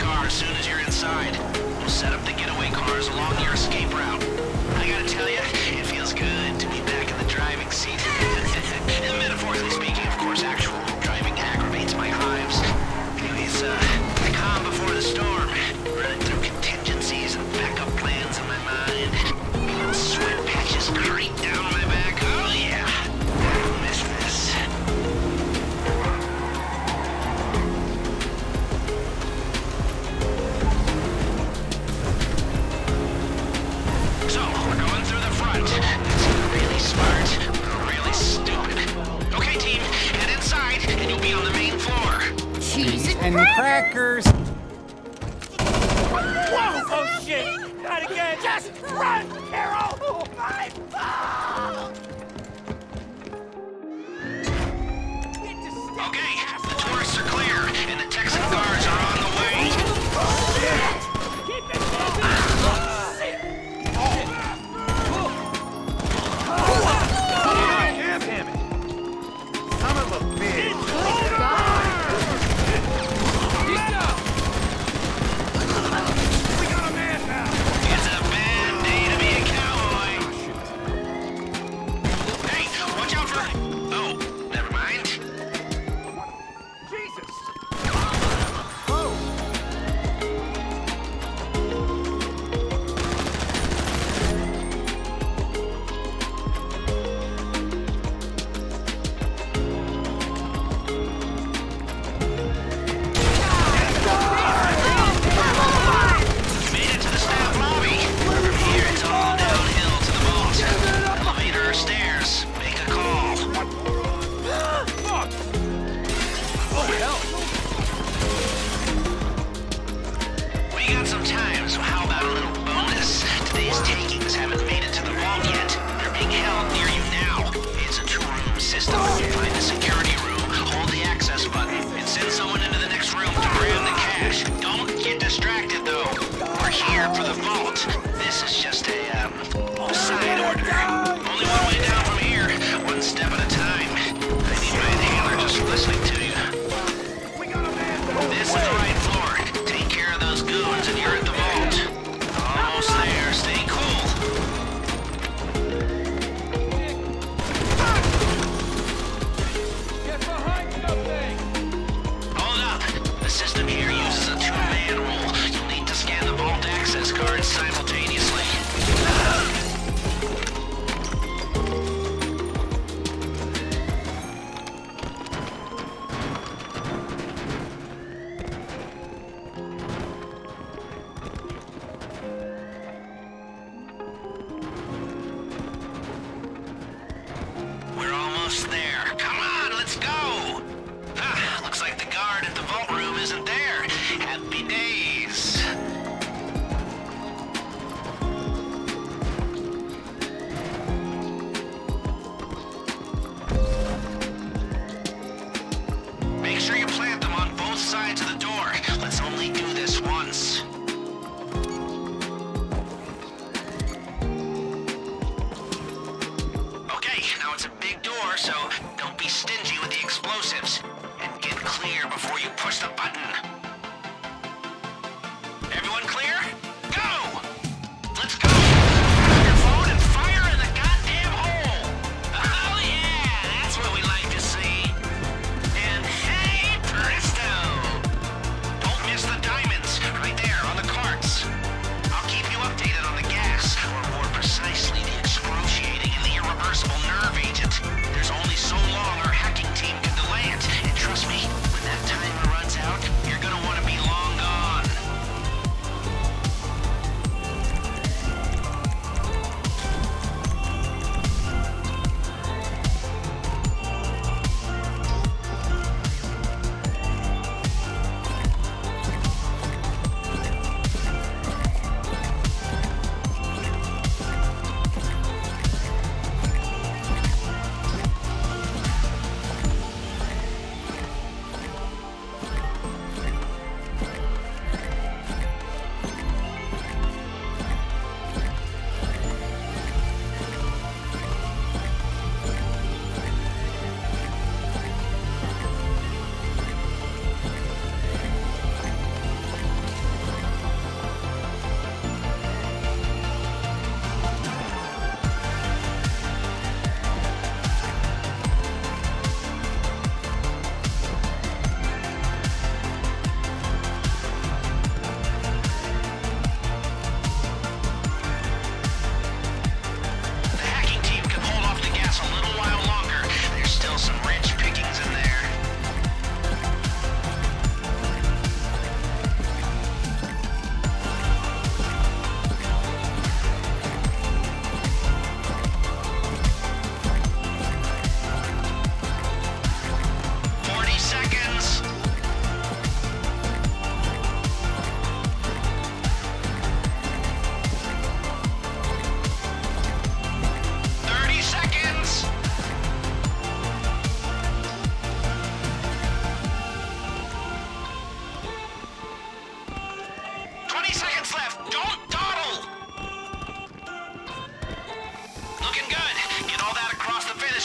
car as soon as you're inside. We'll set up the getaway cars along your escape route. I gotta tell you, Run, Carol!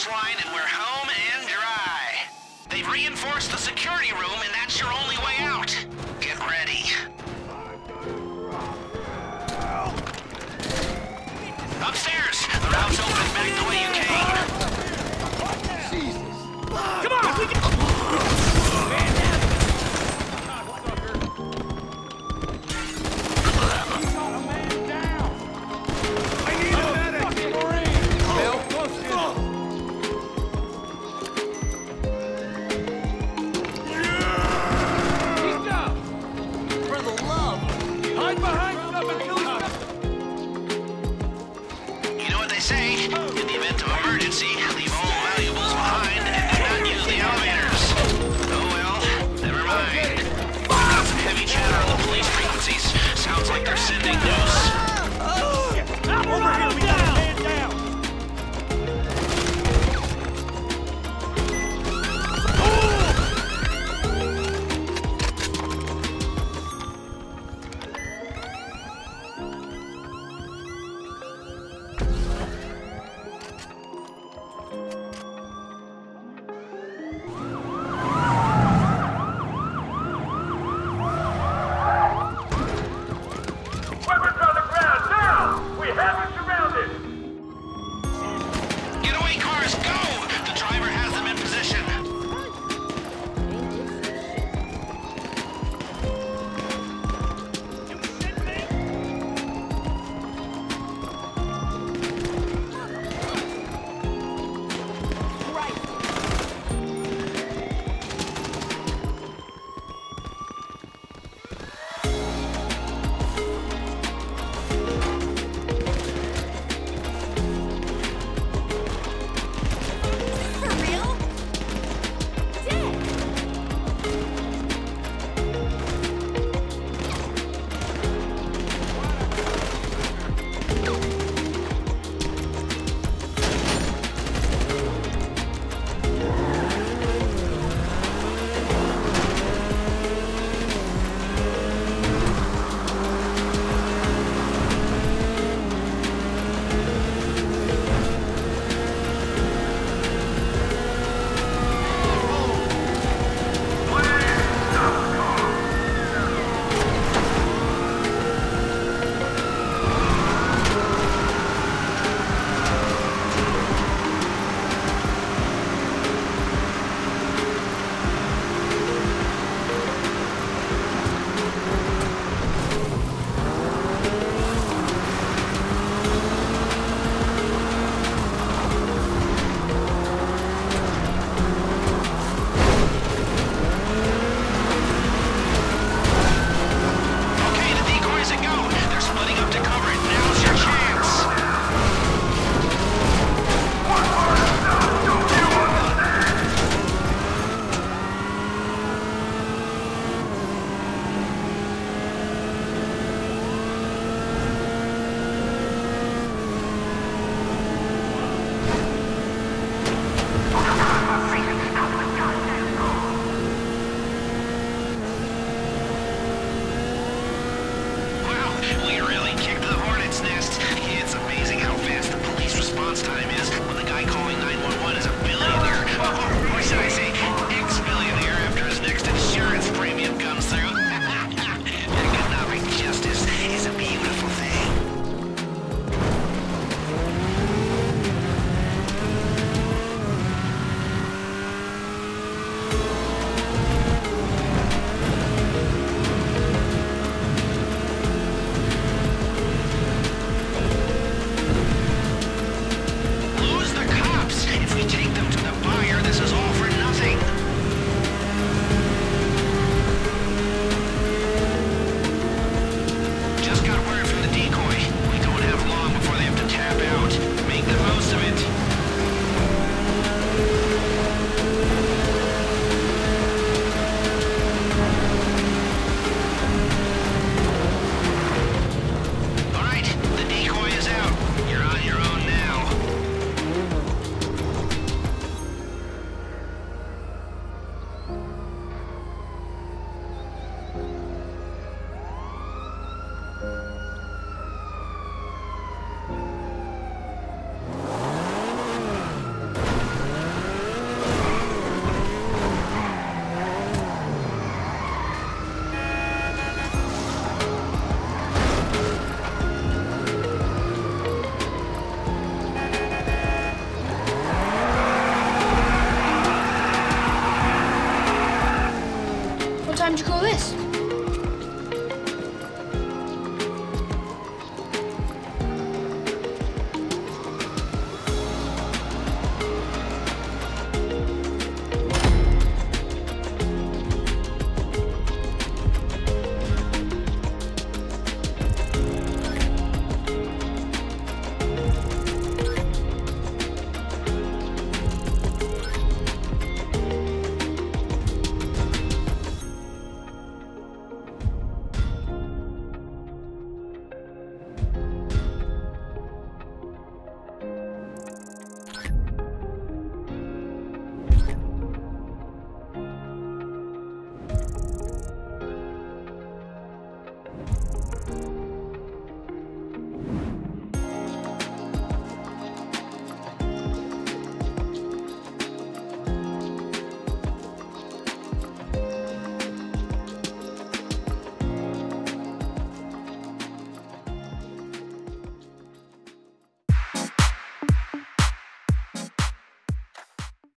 Fence line and we're home and dry. They've reinforced the security room and that's your only way out. Get ready. Upstairs! The route's open back the way you came. Jesus. Come on! We can... time to call this?